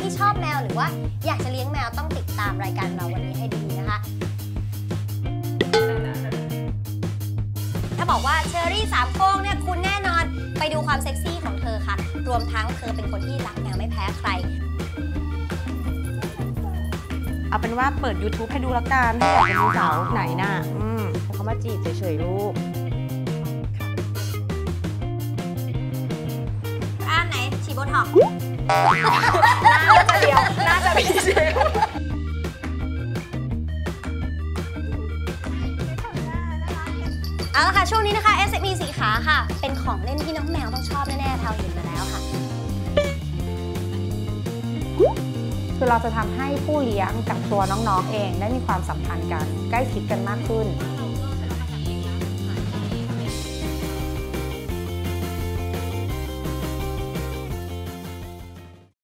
ที่ชอบแมวหรือว่าอยากจะเลี้ยงแมวต้องติดตามรายการเราวันนี้ให้ดีนะคะ ถ้าบอกว่าเชอรี่สามโค้งเนี่ยคุณแน่นอนไปดูความเซ็กซี่ของเธอค่ะ รวมทั้งเธอเป็นคนที่รักแมวไม่แพ้ใคร เอาเป็นว่าเปิด YouTube ให้ดูละกันถ้าอยากจะดูสาวไหนน่ะอืมให้เขามาจีบเฉยๆลูกอ่านไหนฉีดโบท็อกซ์น่าจะเดียวน่า เอาละค่ะ ช่วงนี้นะคะ SME สีขาค่ะ เป็นของเล่นที่น้องแมวต้องชอบแน่ๆแพลวเห็นมาแล้วค่ะ คือเราจะทำให้ผู้เลี้ยงกับตัวน้องๆเองได้มีความสัมพันธ์กันใกล้ชิดกันมากขึ้น